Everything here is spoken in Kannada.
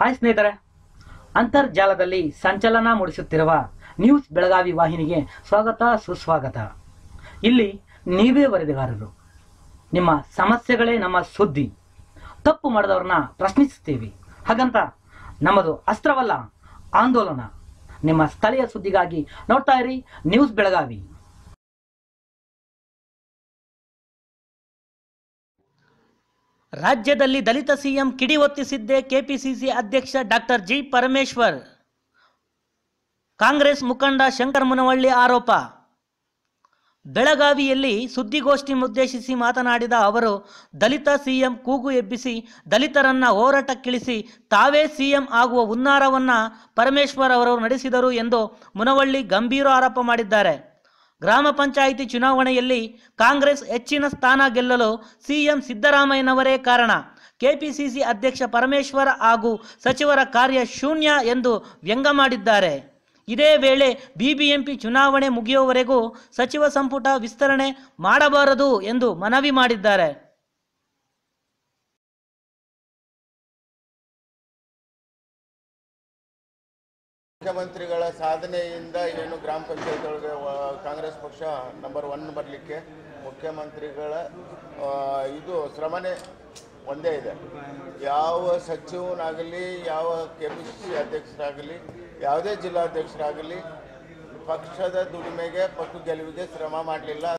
ಹಾಯ್ ಸ್ನೇಹಿತರೆ. ಅಂತರ್ಜಾಲದಲ್ಲಿ ಸಂಚಲನ ಮೂಡಿಸುತ್ತಿರುವ ನ್ಯೂಸ್ ಬೆಳಗಾವಿ ವಾಹಿನಿಗೆ ಸ್ವಾಗತ, ಸುಸ್ವಾಗತ. ಇಲ್ಲಿ ನೀವೇ ವರದಿಗಾರರು. ನಿಮ್ಮ ಸಮಸ್ಯೆಗಳೇ ನಮ್ಮ ಸುದ್ದಿ. ತಪ್ಪು ಮಾಡಿದವ್ರನ್ನ ಪ್ರಶ್ನಿಸುತ್ತೀವಿ. ಹಾಗಂತ ನಮ್ಮದು ಅಸ್ತ್ರವಲ್ಲ, ಆಂದೋಲನ. ನಿಮ್ಮ ಸ್ಥಳೀಯ ಸುದ್ದಿಗಾಗಿ ನೋಡ್ತಾ ಇರಿ ನ್ಯೂಸ್ ಬೆಳಗಾವಿ. ರಾಜ್ಯದಲ್ಲಿ ದಲಿತ ಸಿಎಂ ಕಿಡಿ ಹೊತ್ತಿಸಿದ್ದೇ ಕೆಪಿಸಿಸಿ ಅಧ್ಯಕ್ಷ ಡಾಕ್ಟರ್ ಜಿ ಪರಮೇಶ್ವರ್. ಕಾಂಗ್ರೆಸ್ ಮುಖಂಡ ಶಂಕರ್ ಮುನವಳ್ಳಿ ಆರೋಪ. ಬೆಳಗಾವಿಯಲ್ಲಿ ಸುದ್ದಿಗೋಷ್ಠಿ ಉದ್ದೇಶಿಸಿ ಮಾತನಾಡಿದ ಅವರು, ದಲಿತ ಸಿಎಂ ಕೂಗು ಎಬ್ಬಿಸಿ, ದಲಿತರನ್ನ ಹೋರಾಟಕ್ಕಿಳಿಸಿ ತಾವೇ ಸಿಎಂ ಆಗುವ ಹುನ್ನಾರವನ್ನ ಪರಮೇಶ್ವರ್ ಅವರು ನಡೆಸಿದರು ಎಂದು ಮುನವಳ್ಳಿ ಗಂಭೀರ ಆರೋಪ ಮಾಡಿದ್ದಾರೆ. ಗ್ರಾಮ ಪಂಚಾಯಿತಿ ಚುನಾವಣೆಯಲ್ಲಿ ಕಾಂಗ್ರೆಸ್ ಹೆಚ್ಚಿನ ಸ್ಥಾನ ಗೆಲ್ಲಲು ಸಿಎಂ ಸಿದ್ದರಾಮಯ್ಯನವರೇ ಕಾರಣ. ಕೆಪಿಸಿಸಿ ಅಧ್ಯಕ್ಷ ಪರಮೇಶ್ವರ ಹಾಗೂ ಸಚಿವರ ಕಾರ್ಯ ಶೂನ್ಯ ಎಂದು ವ್ಯಂಗ್ಯ ಮಾಡಿದ್ದಾರೆ. ಇದೇ ವೇಳೆ ಬಿಬಿಎಂಪಿ ಚುನಾವಣೆ ಮುಗಿಯುವವರೆಗೂ ಸಚಿವ ಸಂಪುಟ ವಿಸ್ತರಣೆ ಮಾಡಬಾರದು ಎಂದು ಮನವಿ ಮಾಡಿದ್ದಾರೆ. ಮುಖ್ಯಮಂತ್ರಿಗಳ ಸಾಧನೆಯಿಂದ ಏನು ಗ್ರಾಮ ಪಂಚಾಯತ್ ಒಳಗೆ ಕಾಂಗ್ರೆಸ್ ಪಕ್ಷ ನಂಬರ್ ಒನ್ ಬರಲಿಕ್ಕೆ ಮುಖ್ಯಮಂತ್ರಿಗಳ ಇದು ಶ್ರಮನೇ ಒಂದೇ ಇದೆ. ಯಾವ ಸಚಿವನಾಗಲಿ, ಯಾವ ಕೆ ಪಿ ಸಿ ಸಿ ಅಧ್ಯಕ್ಷರಾಗಲಿ, ಯಾವುದೇ ಜಿಲ್ಲಾಧ್ಯಕ್ಷರಾಗಲಿ ಪಕ್ಷದ ದುಡಿಮೆಗೆ ಪಕ್ಕ ಗೆಲುವಿಗೆ ಶ್ರಮ ಮಾಡಲಿಲ್ಲ.